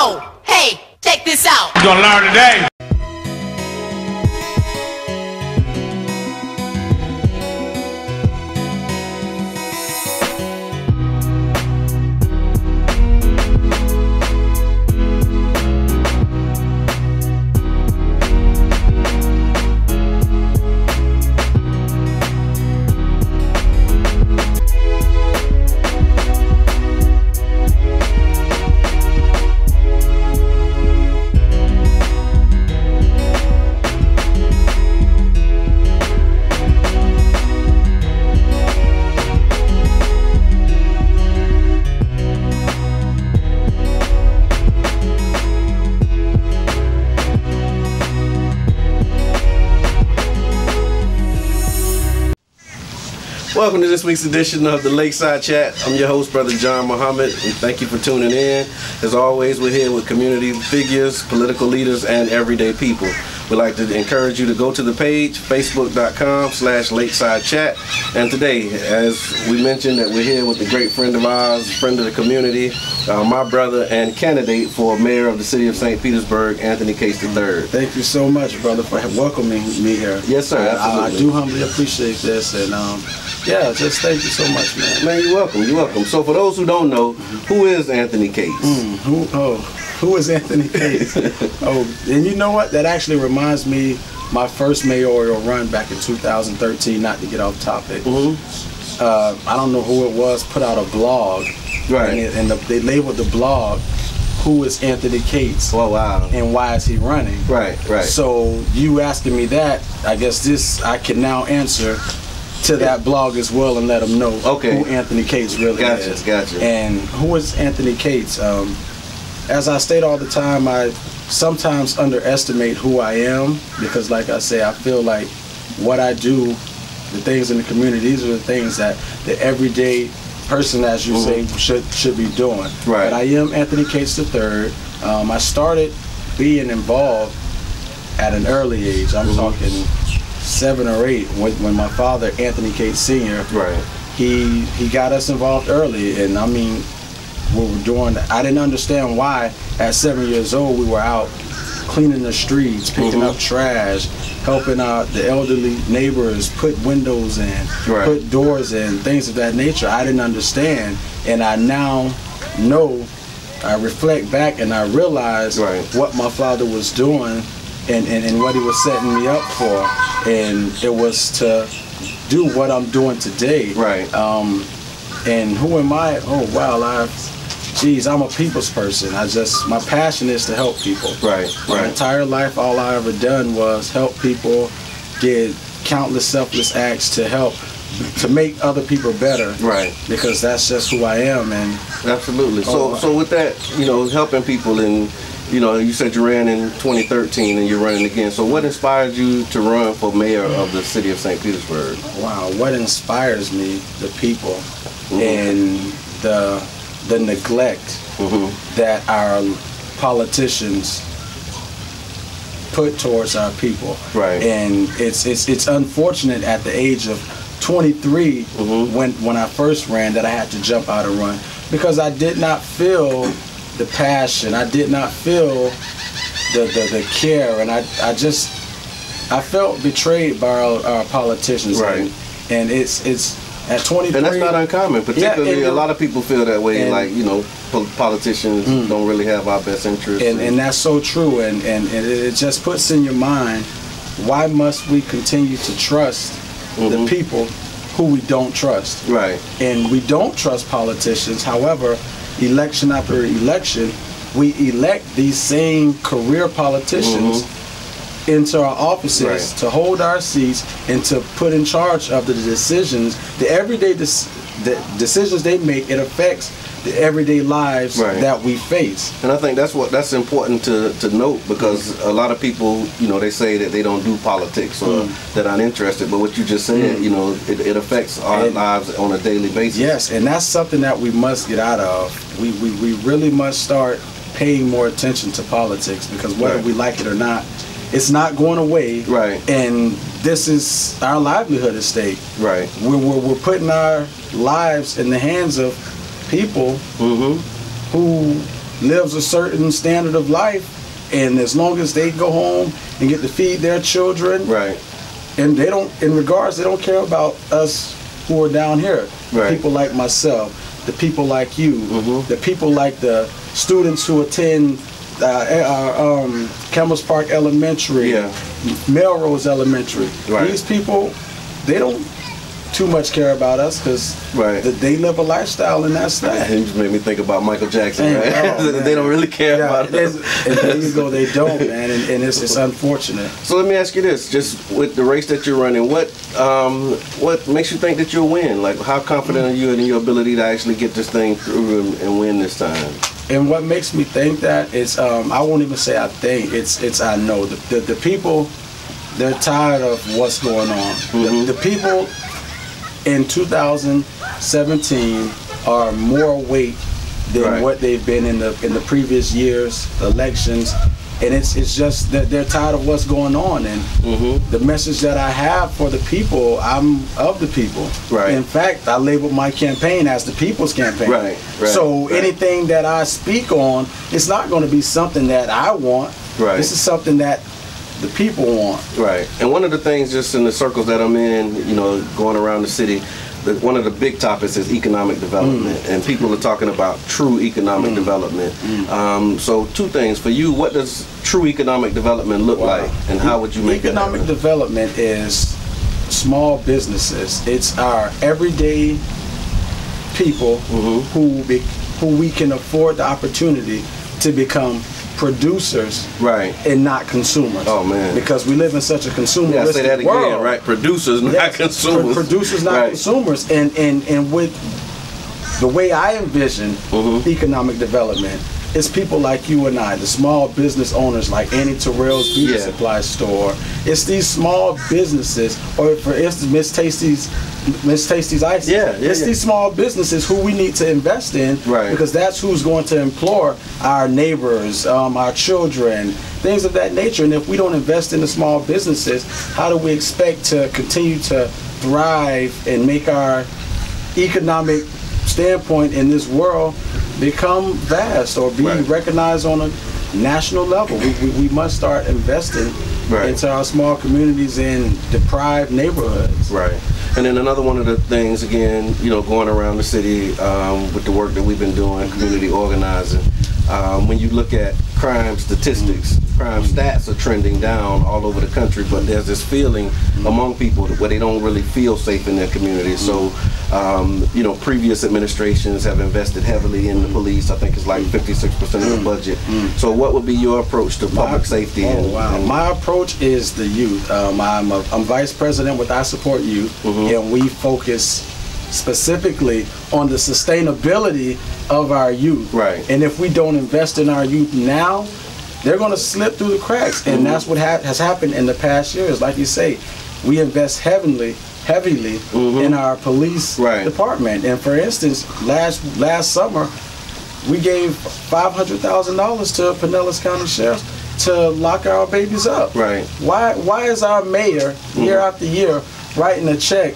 Yo, hey, check this out. You gonna learn today. Welcome to this week's edition of the Lakeside Chat. I'm your host, Brother John Muhammad, and thank you for tuning in. As always, we're here with community figures, political leaders, and everyday people. We'd like to encourage you to go to the page, facebook.com slash lakeside chat. And today, as we mentioned, that we're here with a great friend of ours, friend of the community, uh, my brother and candidate for mayor of the city of St. Petersburg, Anthony Cates III. Thank you so much, brother, for welcoming me here. Yes, sir, I- I, I do humbly appreciate this, and um, yeah, just thank you so much, man. Man, you're welcome. You're welcome. So, for those who don't know, who is Anthony Cates? Who? Oh, who is Anthony Cates? oh, and you know what? That actually reminds me my first mayoral run back in 2013. Not to get off topic. Mm-hmm. Uh, I don't know who it was. Put out a blog, Right. And, it, and the, they labeled the blog, "Who is Anthony Cates Oh, wow. and why is he running?" Right, right. So you asking me that, I guess this I can now answer to that blog as well and let them know Okay. who Anthony Cates really Gotcha, is. gotcha. And who is Anthony Cates? Um, as I state all the time, I sometimes underestimate who I am because, like I say, I feel like what I do, the things in the community, these are the things that the everyday person, as you say, should should be doing. Mm-hmm. Right. But I am Anthony Cates III. Um, I started being involved at an early age. I'm talking seven or eight when, when my father, Anthony Cates Sr., Right. he he got us involved early and i mean we were doing i didn't understand why at seven years old we were out cleaning the streets picking Mhm. up trash helping out the elderly neighbors put windows in Right. put doors in things of that nature i didn't understand and i now know i reflect back and i realize Right. what my father was doing and, and, and what he was setting me up for and it was to do what I'm doing today. Right. Um, and who am I? Oh wow, I, geez, I'm a people's person. I just my passion is to help people. Right, My right. entire life, all I ever done was help people, did countless selfless acts to help to make other people better. Right. Because that's just who I am, and Absolutely. So, Oh, so with that, you know, helping people and, you know, you said you ran in 2013 and you're running again. So, what inspired you to run for mayor of the city of St. Petersburg? wow, what inspires me, the people, Mm-hmm. and the the neglect Mhm. that our politicians put towards our people. Right. And it's it's it's unfortunate at the age of 23 Mhm. when when I first ran that I had to jump out and run because I did not feel the passion. I did not feel the the, the care and I I just I felt betrayed by our, our politicians. Right. And, and it's it's at 23 And that's not uncommon. Particularly, and- a lot of people feel that way. Mm. like, you know, po- politicians don't really have our best interests. and, and that's so true and, and, and it just puts in your mind why must we continue to trust the Mhm. people who we don't trust right. and we don't trust politicians however election after election we elect these same career politicians into our offices. Right. to hold our seats and to put in charge of the decisions the everyday the decisions they make it affects the everyday lives Right. that we face And I think that's what that's important to, to note because a lot of people, you know, they say that they don't do politics or Mm. that aren't interested. But what you just said, you know, it, it affects our And- lives on a daily basis. Yes, and that's something that we must get out of. We, we, we really must start paying more attention to politics because whether Right. we like it or not, it's not going away. Right. And this is our livelihood at stake. Right. We're, we're, we're putting our lives in the hands of people Mm-hmm. who lives a certain standard of life, and as long as they go home and get to feed their children, Right. and they don't, in regards, they don't care about us who are down here. Right. People like myself, the people like you, Mhm. the people like the students who attend uh, uh, um, Campbell's Park Elementary, Yeah. Melrose Elementary. Right. These people, they don't too much care about us because Right. they live a lifestyle and that's that. You just made me think about Michael Jackson, right? oh, they don't really care Yeah, about us. and there you go, they don't, man, and, and it's, it's unfortunate. So let me ask you this: just with the race that you're running, what um, what makes you think that you'll win? Like, how confident are you in your ability to actually get this thing through and, and win this time? And what makes me think that is, um, I won't even say I think. It's it's I know the the, the people, they're tired of what's going on. Mhm. The, the people in 2017 are more awake than Right. what they've been in the in the previous years elections, and it's it's just that they're tired of what's going on and. Mm-hmm. The message that I have for the people, I'm of the people. Right. In fact, I labeled my campaign as the people's campaign. Right, right, So right. anything that I speak on, it's not going to be something that I want. Right. This is something that the people want. Right. And one of the things, just in the circles that I'm in, you know, going around the city, one of the big topics is economic development, Mm. and people are talking about true economic development. Mm. Um, so, two things for you: what does true economic development look Wow. like, and how would you make it Economic development is small businesses. It's our everyday people Mhm. who be, who we can afford the opportunity to become producers Right. and not consumers. Oh, man. Because we live in such a consumeristic Yeah, say that again, world. right? Producers, not consumers. pro- producers, not right. consumers. And, and, and with the way I envision Mhm. economic development, it's people like you and I, the small business owners like Annie Terrell's Beauty Yeah. Supply Store. It's these small businesses, or for instance, Miss Tasty's Miss Tasty's Ice. Yeah, yeah, It's yeah. these small businesses who we need to invest in Right. because that's who's going to employ our neighbors, um, our children, things of that nature. And if we don't invest in the small businesses, how do we expect to continue to thrive and make our economic standpoint in this world become vast or be Right. recognized on a national level? We, we, we must start investing Right. into our small communities in deprived neighborhoods. Right. And then another one of the things, again, you know, going around the city um, with the work that we've been doing, community organizing, um, when you look at crime statistics, crime stats are trending down all over the country, but there's this feeling among people where they don't really feel safe in their communities. So, um, you know, previous administrations have invested heavily in the police. I think it's like 56% of the budget. So, what would be your approach to public My- safety? Oh, and, wow. and- My approach is the youth. Um, I'm, a, I'm vice president with I Support Youth, Mhm. and we focus specifically on the sustainability of our youth. Right. And if we don't invest in our youth now, they're going to slip through the cracks, and Mhm. that's what ha- has happened in the past years. Like you say, we invest heavily, heavily Mhm. in our police Right. department. And for instance, last last summer, we gave five hundred thousand dollars to Pinellas County Sheriff to lock our babies up. Right. Why Why is our mayor year after year writing a check,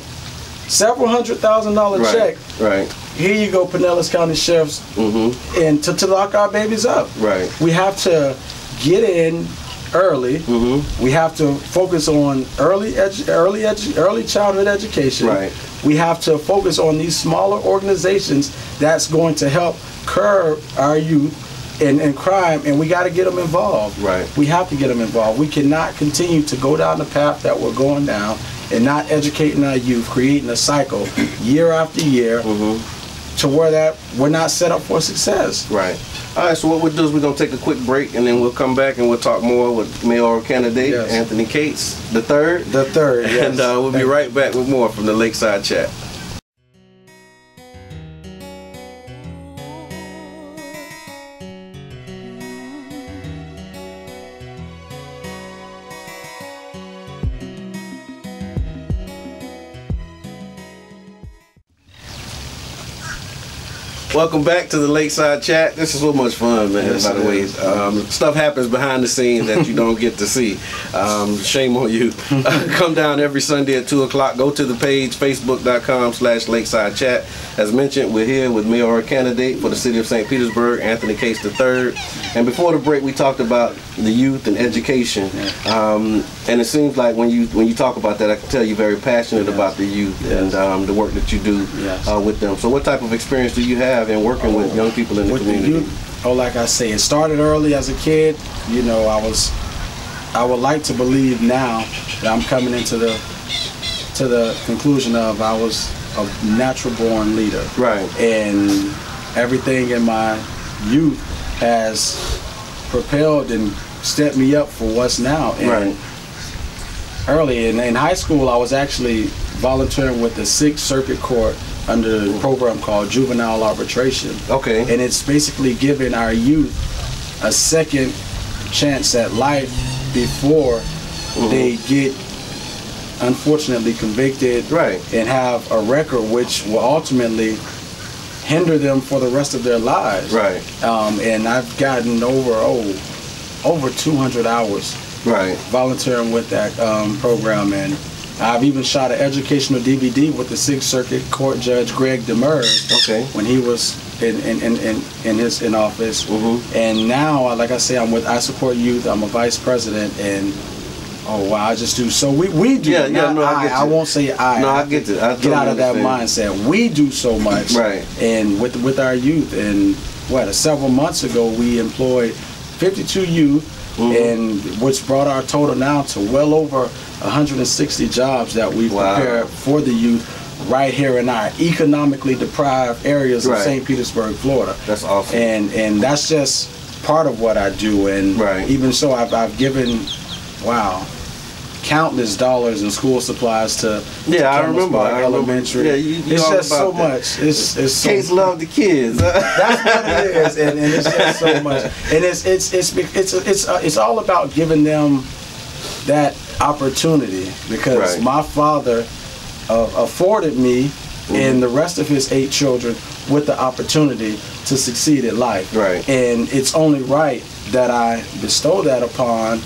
several hundred thousand dollar Right. check? Right. Here you go, Pinellas County Sheriff's, Mm-hmm. and to, to lock our babies up. Right. We have to get in early. Mm-hmm. We have to focus on early edu- early edu- early childhood education. Right. We have to focus on these smaller organizations that's going to help curb our youth and, in crime, and we got to get them involved. Right. We have to get them involved. We cannot continue to go down the path that we're going down and not educating our youth, creating a cycle year after year Mm-hmm. To where that we're not set up for success. Right. All right. So what we'll do is we're gonna take a quick break, and then we'll come back and we'll talk more with mayoral candidate Yes. Anthony Cates the third. The third, yes. And uh, we'll be right back with more from the Lakeside Chat. Welcome back to the Lakeside Chat. This is so much fun, man. Yes, by the way, um, stuff happens behind the scenes that you don't get to see. Um, shame on you. come down every Sunday at two o'clock. Go to the page facebook.com/slash Lakeside Chat. As mentioned, we're here with mayoral candidate for the city of St. Petersburg, Anthony Cates III. And before the break, we talked about the youth and education. Um, and it seems like when you when you talk about that, I can tell you're very passionate Yes. about the youth Yes. and um, the work that you do uh, with them. So, what type of experience do you have in working with young people in the with the community? youth, oh, like I say, it started early as a kid. You know, I was, I would like to believe now that I'm coming into the, to the conclusion of I was a natural born leader. Right. And everything in my youth has propelled and stepped me up for what's now. And Right. early in, in high school, I was actually volunteering with the Sixth Circuit Court under a program called Juvenile Arbitration. Okay. And it's basically giving our youth a second chance at life before Mm-hmm. they get unfortunately convicted Right. and have a record which will ultimately hinder them for the rest of their lives. Right. Um, and I've gotten over oh over 200 hours Right. volunteering with that um, program, and I've even shot an educational DVD with the Sixth Circuit Court Judge Greg Demers Okay. when he was in in, in, in, in his in office. Mhm. And now, like I say, I'm with I Support Youth. I'm a vice president, and oh wow, I just do so. We we do. Yeah, yeah, no, I I. I won't say I. No, I get to it. I get out of that understand. mindset. We do so much, Right. And with with our youth, and what several months ago, we employed 52 youth. Mm-hmm. And which brought our total now to well over 160 jobs that we've Wow. prepared for the youth right here in our economically deprived areas Right. of St. Petersburg, Florida. That's awesome. And and that's just part of what I do. And Right. even so, I've, I've given, wow, countless dollars in school supplies to Yeah, I remember. I remember. Elementary. Yeah, you- you it's just so that. much. It's it's so Cates love the kids. that's what it is, and, and it's just so much. And it's it's it's it's it's uh, it's all about giving them that opportunity because Right. my father uh, afforded me and the rest of his eight children with the opportunity to succeed in life. Right. And it's only right that I bestow that upon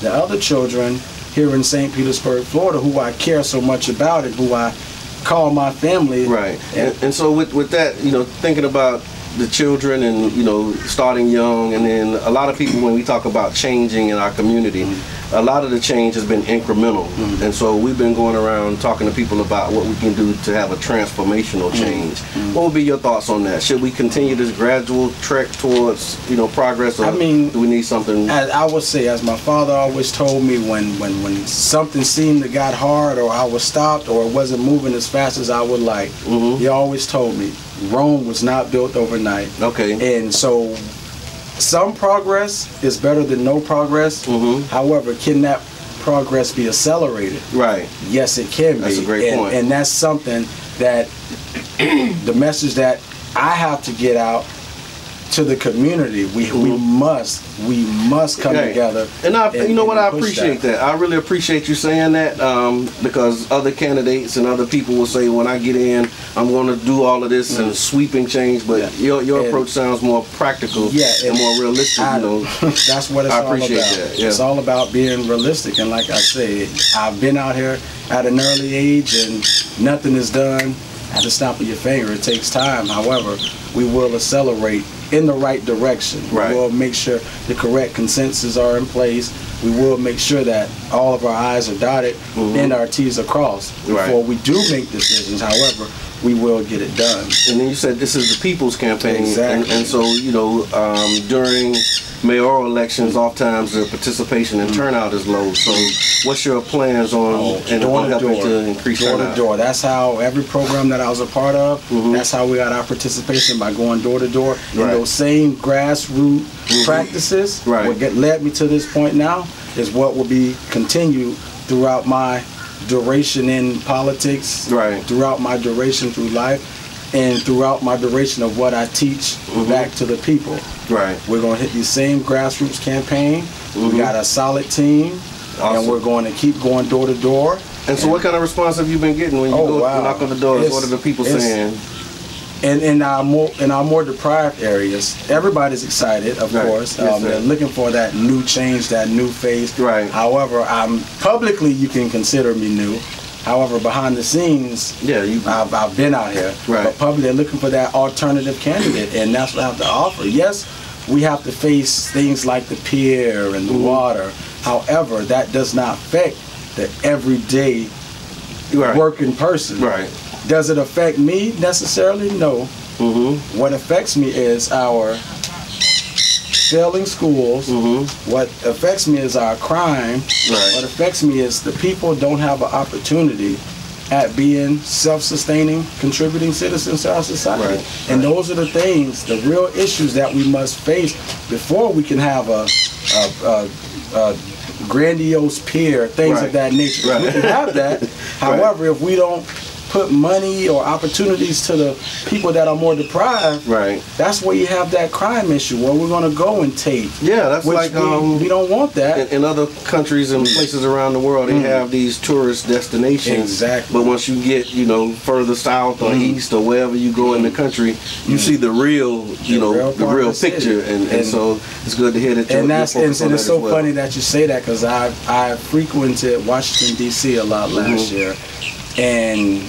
the other children here in St. Petersburg, Florida, who I care so much about and who I call my family. Right. And, And, and so with, with that, you know, thinking about the children and, you know, starting young and then a lot of people when we talk about changing in our community, a lot of the change has been incremental. Mm-hmm. And so we've been going around talking to people about what we can do to have a transformational mm-hmm. change. Mm-hmm. What would be your thoughts on that? Should we continue this gradual trek towards, you know, progress or I mean, do we need something as I would say, as my father always told me, when when when something seemed to got hard, or I was stopped, or it wasn't moving as fast as I would like, Mhm. he always told me Rome was not built overnight. Okay. And so, some progress is better than no progress. Mhm. However, can that progress be accelerated? Right. Yes, it can That's be. a great and, point. And that's something that the message that I have to get out to the community. We we must we must come Mm-hmm. Together. And I, you know what, I appreciate that. I really appreciate you saying that um, because other candidates and other people will say, when I get in, I'm going to do all of this and sweeping change. But Mm. Yeah. your your And- approach sounds more practical Yeah, and and more realistic. I- you know, that's what it's I all about. that, yeah. It's all about being realistic. And like I say, I've been out here at an early age, and nothing is done at the snap of your finger. It takes time. However, we will accelerate in the right direction. Right. We will make sure the correct consensus are in place. We will make sure that all of our I's are dotted and our T's are crossed Mm-hmm. Right. before we do make decisions. However, we will get it done. and then you said this is the people's campaign, and, and so you know um, during mayoral elections, oftentimes the participation and turnout is low. So, what's your plans on Oh, and door on helping door, to increase door turnout? to door. That's how every program that I was a part of. Mhm. That's how we got our participation by going door to door. Right. And those same grassroots practices, Right. what get led me to this point now, is what will be continued throughout my duration in politics, Right. throughout my duration through life, and throughout my duration of what I teach Mm-hmm. back to the people. Right. We're going to hit the same grassroots campaign. Mhm. We got a solid team, Awesome. and we're going to keep going door to door. And so, what kind of response have you been getting when you Oh, go wow. knock on the doors? It's- what are the people saying? And in our more in our more deprived areas, everybody's excited, of Right. course. Yes, um, they're looking for that new change, that new face. Right. However, I'm publicly you can consider me new. However, behind the scenes, Yeah, you. I've, I've been out here. Right. But publicly, they're looking for that alternative candidate, and that's what I have to offer. Yes, we have to face things like the pier and the Mm-hmm. water. However, that does not affect the everyday right. working person. Right. Does it affect me necessarily? No. Mm-hmm. What affects me is our failing schools. Mm-hmm. What affects me is our crime. Right. What affects me is the people don't have an opportunity at being self-sustaining, contributing citizens to our society. Right. And those are the things, the real issues that we must face before we can have a, a, a, a grandiose pier, things Right. of that nature. Right. We can have that. However, if we don't put money or opportunities to the people that are more deprived, Right. that's where you have that crime issue where we're going to go and take. Yeah, that's like we, um. we don't want that. in, in other countries and places around the world, they have these tourist destinations. Exactly. But once you get, you know, further south or east or wherever you go in the country, you see the real, you The know, real the real of the city. picture, and, and, And- so it's good to hear that you're, and that's and, and it's so well. funny that you say that because I I frequented Washington D.C. a lot last Mhm. year, and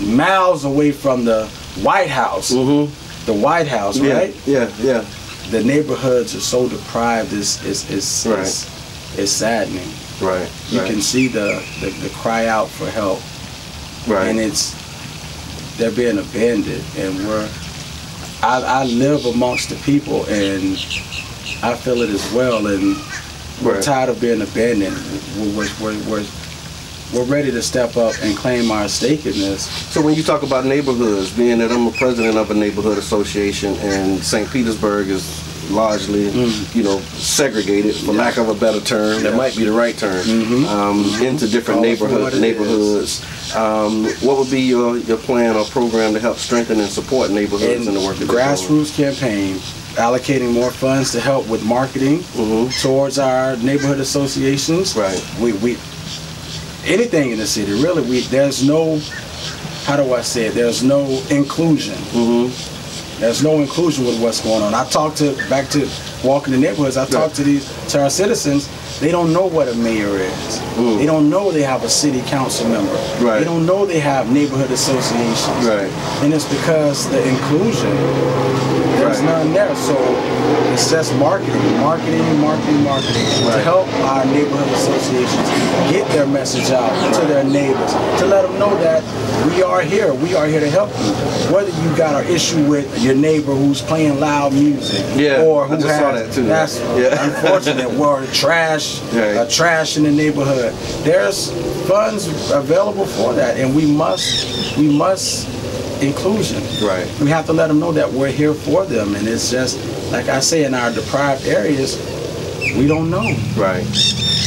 miles away from the White House, Mm-hmm. the White House, Yeah, right? yeah, yeah. The neighborhoods are so deprived. It's it's it's, Right. it's, it's saddening. Right. You right, can see the, the the cry out for help, right. and it's they're being abandoned, and we're. I, I live amongst the people, and I feel it as well, and we're tired of being abandoned. We're, we're, we're, we're ready to step up and claim our stake in this. So when you talk about neighborhoods, being that I'm a president of a neighborhood association and St. Petersburg is largely, you know, segregated, for lack of a better term, that might be the right term, Mhm. um, into different for neighborhood neighborhoods. Um, what would be your, your plan or program to help strengthen and support neighborhoods in the work they're grassroots campaign, allocating more funds to help with marketing Mhm. towards our neighborhood associations. Right. We, we anything in the city really. We there's no how do I say it? There's no inclusion. Mm-hmm. There's no inclusion with what's going on. I talk to back to walking the neighborhoods. I talk to these to our citizens. They don't know what a mayor is. Mm. They don't know they have a city council member. Right. They don't know they have neighborhood associations. Right. And it's because the inclusion there's Right. none there. So it's just marketing, marketing, marketing, marketing to help our neighborhood associations get their message out to their neighbors, to let them know that we are here. We are here to help you. Whether you got an issue with your neighbor who's playing loud music, Yeah, or who just has saw that too. that's Yeah. unfortunate, or trash, Right. uh, trash in the neighborhood. There's funds available for that, and we must, we must inclusion. Right. We have to let them know that we're here for them, and it's just like I say in our deprived areas, we don't know. Right.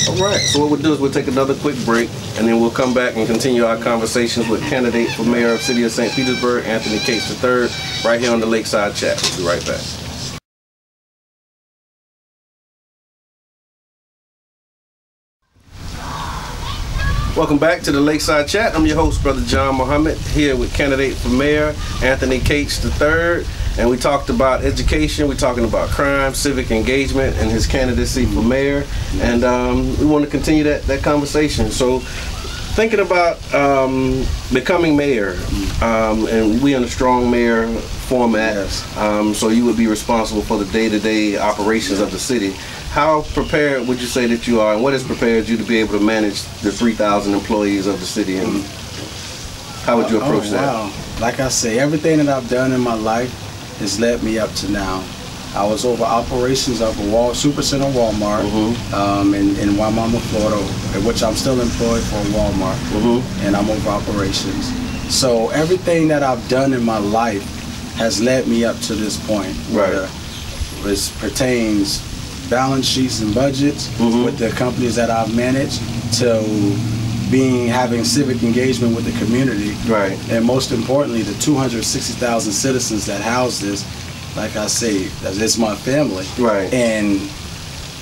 All right. So what we'll do is we'll take another quick break, and then we'll come back and continue our conversations with candidate for mayor of City of St. Petersburg, Anthony Cates III, right here on the Lakeside Chat. We'll be right back. Welcome back to the Lakeside Chat. I'm your host, Brother John Muhammad, here with candidate for mayor Anthony Cates III. And we talked about education, we're talking about crime, civic engagement, and his candidacy for mayor. And um, we want to continue that, that conversation. So, thinking about um, becoming mayor, um, and we in a strong mayor format, Yes. um, so you would be responsible for the day-to-day operations of the city. How prepared would you say that you are, and what has prepared you to be able to manage the 3,000 employees of the city, and how would you approach oh, that? Like I say, everything that I've done in my life has led me up to now. I was over operations of a Wal Supercenter Walmart Mhm. um, in, in Wimauma, Florida, which I'm still employed for Walmart, Mhm. and I'm over operations. So everything that I've done in my life has led me up to this point. Right. Where this pertains balance sheets and budgets Mhm. with the companies that I've managed to being having civic engagement with the community Right. and most importantly, the 260,000 citizens that house this, like I say, it's my family. Right. And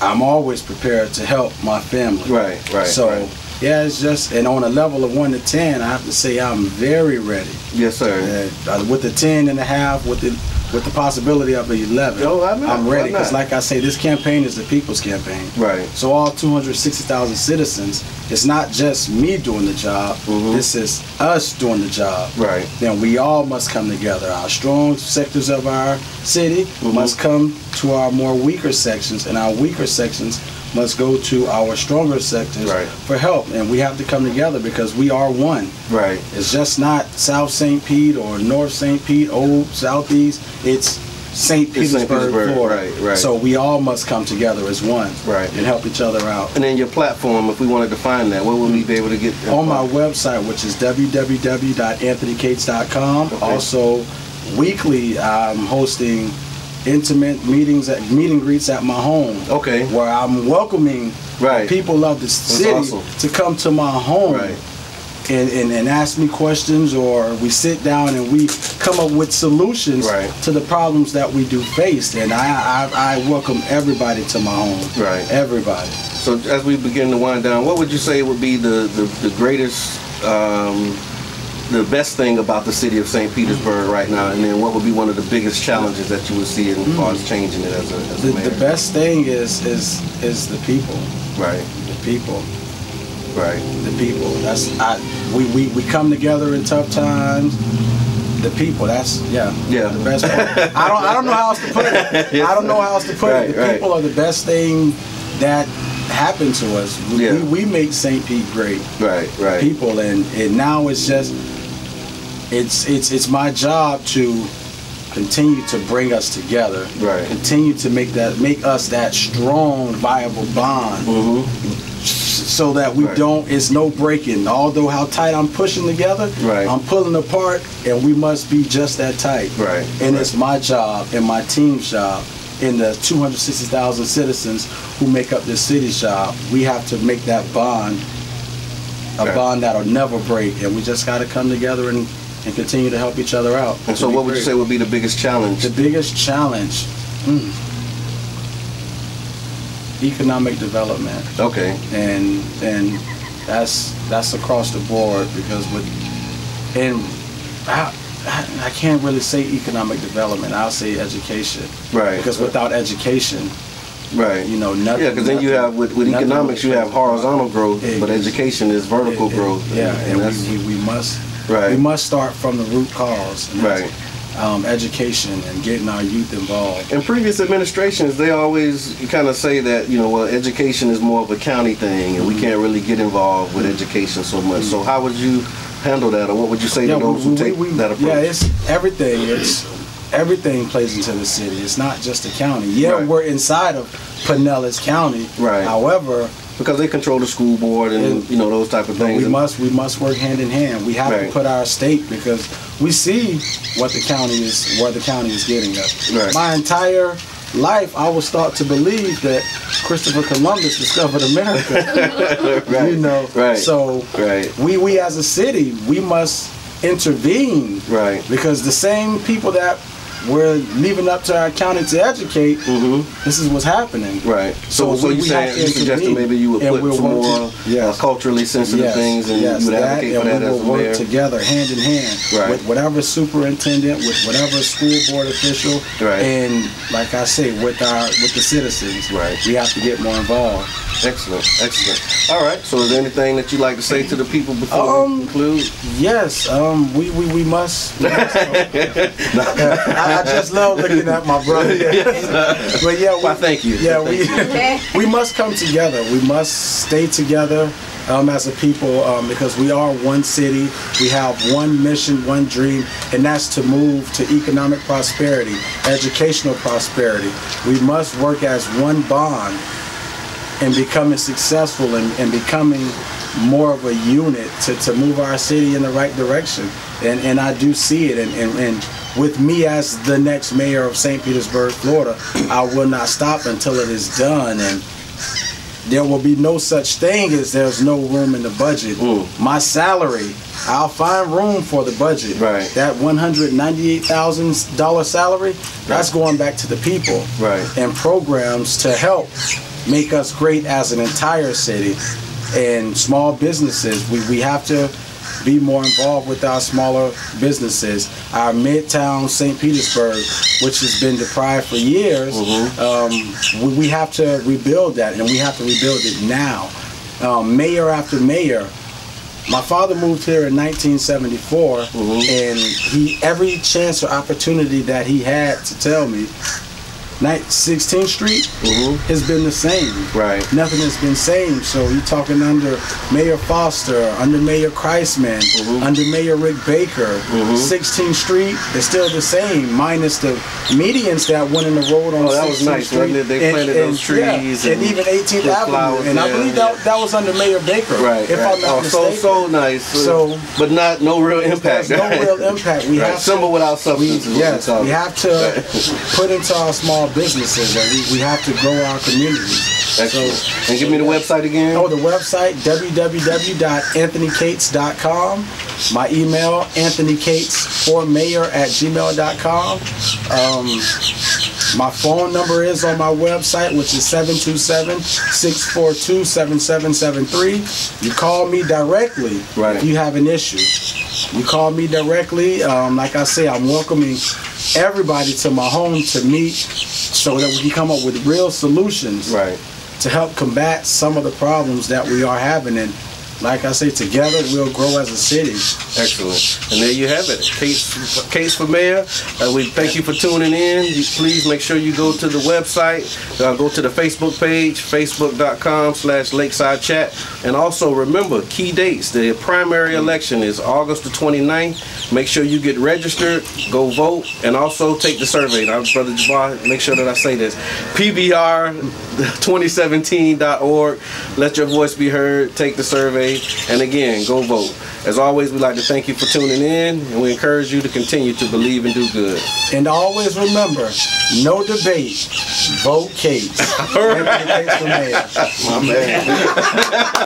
I'm always prepared to help my family. Right, right, So right. Yeah, it's just and on a level of one to ten, I have to say I'm very ready. Yes, sir. Uh, with the 10 and a half, with the with the possibility of an 11, Oh, why not? I'm ready. Because, like I say, this campaign is the people's campaign. Right. So all 260,000 citizens, it's not just me doing the job. Mhm. This is us doing the job. Right. Then we all must come together. Our strong sectors of our city Mhm. must come to our more weaker sections, and our weaker sections must go to our stronger sectors Right. for help. And we have to come together because we are one. Right. It's just not South St. Pete or North St. Pete, Old Southeast. It's St. Petersburg, Petersburg, Florida. right, right. So we all must come together as one Right. and help each other out. And then your platform, if we wanted to find that, where would we be able to get? On my website, which is www.anthonycates.com. Okay. Also, weekly, I'm hosting intimate meetings at meet and greets at my home. Okay. Where I'm welcoming Right. people of the city awesome. to come to my home. Right. and, and, and ask me questions or we sit down and we come up with solutions Right. to the problems that we do face and I, I, I welcome everybody to my home Right. everybody So as we begin to wind down, what would you say would be the the, the greatest, um, the best thing about the city of St. Petersburg right now, and then what would be one of the biggest challenges that you would see in as far as changing it as a, as the, a mayor? the best thing is is is the people Right. the people Right. the people that's I, we, we, we come together in tough times the people that's yeah Yeah. the best part. I don't I don't know how else to put it Yes, I don't know how else to put Right, it the right. people are the best thing that happened to us we, Yeah. we, we make St. Pete great Right. Right. people and, and now it's just it's it's it's my job to continue to bring us together Right. continue to make that make us that strong viable bond Mm-hmm. so that we Right. don't it's no breaking although how tight i'm pushing together Right. i'm pulling apart and we must be just that tight Right, and right. it's my job and my team's job and the 260,000 citizens who make up this city, job we have to make that bond a Okay. bond that'll never break and we just got to come together and, and continue to help each other out And so, what would you say would be the biggest challenge? the biggest challenge mm, economic development Okay. and and that's that's across the board because with and I, I I can't really say economic development. I'll say education Right. because without education, Right. you know nothing. Yeah, because then you have with, with economics, you have horizontal growth, but education is vertical it- it- growth. Yeah, and, that's we, we, must Right. we must start from the root cause. and Right. Um, education and getting our youth involved. in previous administrations, they always kind of say that you know, well, education is more of a county thing, and we can't really get involved with education so much. So, how would you handle that, or what would you say to those who take that approach? yeah, it's everything. It's everything plays into the city. It's not just the county. Yeah, Right. we're inside of Pinellas County. Right. However, because they control the school board and And- you know those type of things. we And- must we must work hand in hand. We have Right. to put our state because we see what the county is where the county is getting us. Right. My entire life, I was start to believe that Christopher Columbus discovered America. right. You know, Right. So Right. we we as a city we must intervene Right. because the same people that we're leaving up to our county to educate hmm this is what's happening Right. So, So so you saying you suggesting maybe you would put more yes. culturally sensitive yes, things, and yes, you would that, advocate for that and we as work mayor. together hand in hand Right. with whatever superintendent with whatever school board official Right. and like i say with our with the citizens Right. we have to get more involved Excellent, excellent. All right. So, is there anything that you'd like to say to the people before Um, we conclude? yes um we we, we must, we must I, just love looking at my brother but yeah we, Why, thank you. yeah Thank we we must come together. We must stay together um, as a people um, because we are one city. We have one mission, one dream, and that's to move to economic prosperity, educational prosperity. We must work as one bond and becoming successful and, and becoming more of a unit to, to move our city in the right direction. And, and I do see it. And, and, and with me as the next mayor of St. Petersburg, Florida, I will not stop until it is done. And there will be no such thing as there's no room in the budget. Mm. My salary, I'll find room for the budget. Right. That $198,000 salary, that's going back to the people Right. and programs to help make us great as an entire city and small businesses. We, we have to be more involved with our smaller businesses. Our Midtown St. Petersburg, which has been deprived for years, um, we, we have to rebuild that, and we have to rebuild it now. Um, mayor after mayor. My father moved here in 1974, and he every chance or opportunity that he had to tell me, night 16th Street mm-hmm. has been the same. Right. Nothing has been same. So you're talking under Mayor Foster, under Mayor Kriseman, mm-hmm. under Mayor Rick Baker. Mm-hmm. 16th Street is still the same, minus the medians that went in the road on Oh, that was 16th nice, Street. it? They planted those yeah, trees and, and even 18th Avenue, flowers and I believe yeah. that that was under Mayor Baker, Right. if right. I'm not oh, so mistaken. so nice. So- but not no real impact. There's no real impact. We Right. have Symbol to, without we, substance. what yes, we we have to put into our small businesses, and we, we have to grow our communities. Excellent. and give me the website again. Oh, the website www.anthonycates.com. My email anthonycates4mayor at gmail.com. Um, my phone number is on my website, which is 727-642-7773. You call me directly Right. if you have an issue. You call me directly. Um, like I say, I'm welcoming everybody to my home to meet so that we can come up with real solutions Right. to help combat some of the problems that we are having. And like I say, together we'll grow as a city. Excellent. And there you have it. Cates, Cates for mayor. Uh, we thank you for tuning in. You, please make sure you go to the website, uh, go to the Facebook page, facebook.com slash lakeside chat. And also remember, key dates. The primary election is August the 29th. Make sure you get registered, go vote, and also take the survey. Now, Brother Jabbar, make sure that I say this. PBR2017.org. Let your voice be heard. Take the survey. And again, go vote. As always, we'd like to thank you for tuning in, and we encourage you to continue to believe and do good. And always remember, no debate, vote Kate. Anthony Cates for mayor. My man.